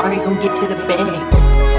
finally gonna get to the bank.